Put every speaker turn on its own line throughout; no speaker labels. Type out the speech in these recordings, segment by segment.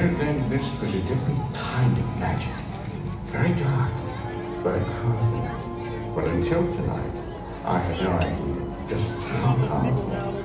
then this was a different kind of magic. Very dark, very powerful. But until tonight, I had no idea just how powerful.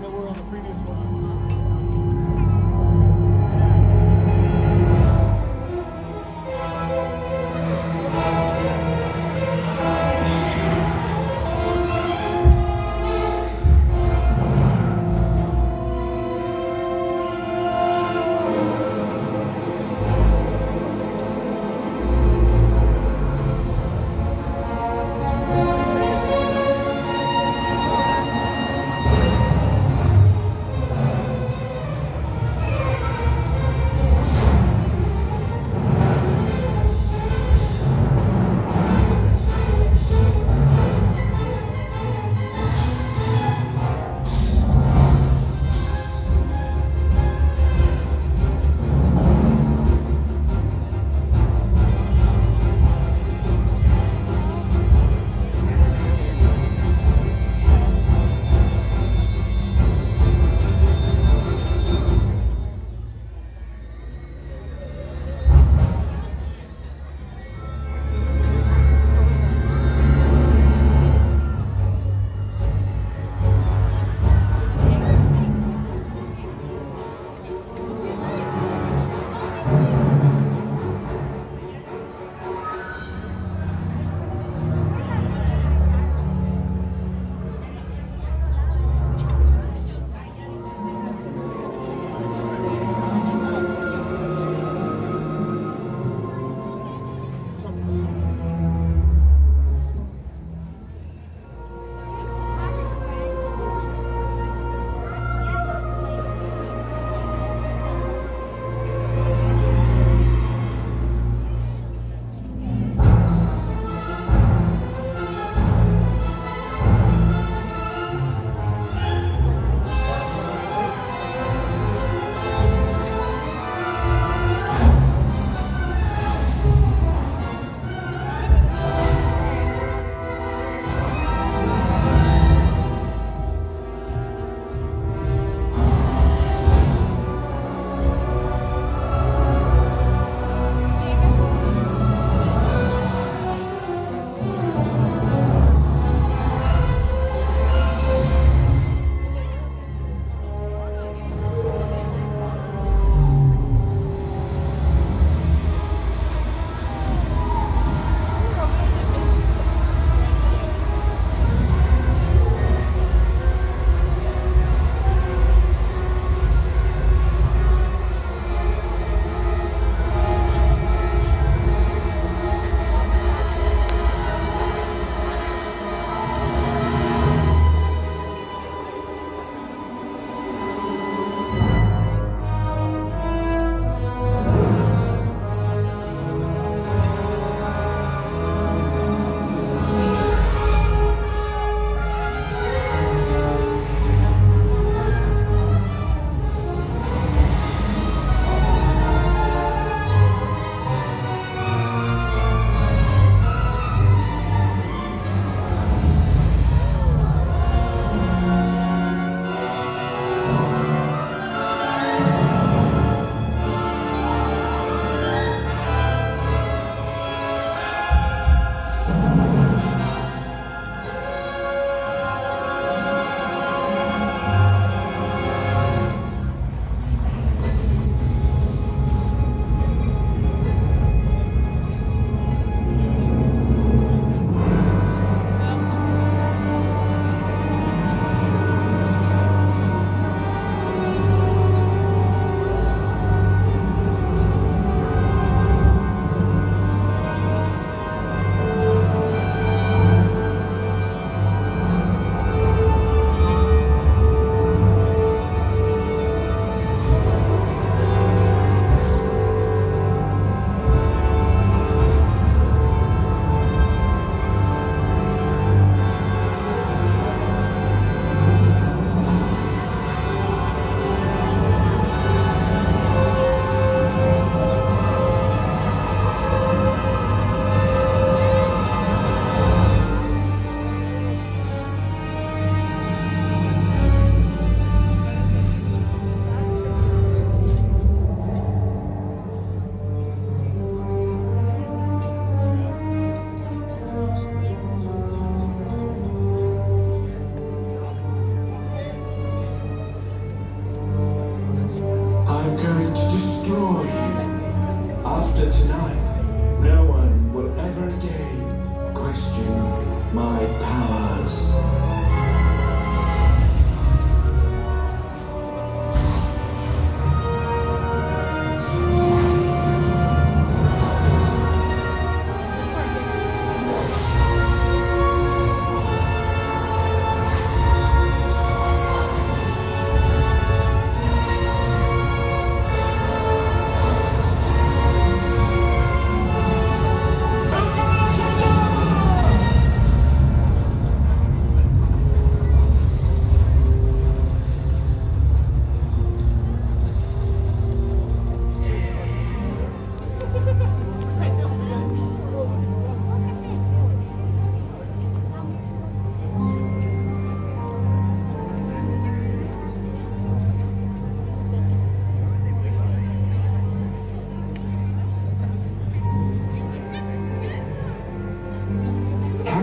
After tonight, no one will ever again question my powers.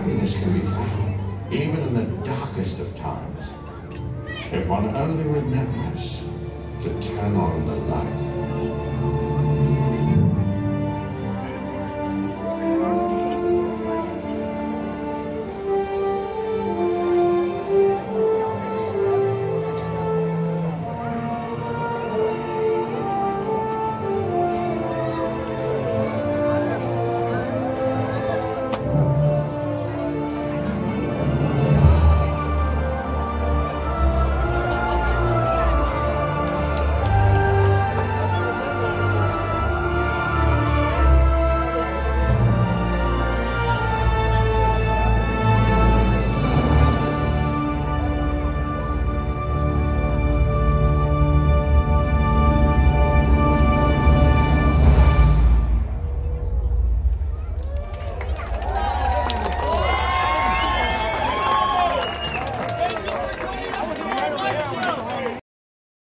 Happiness can be found even in the darkest of times if one only remembers to turn on the light.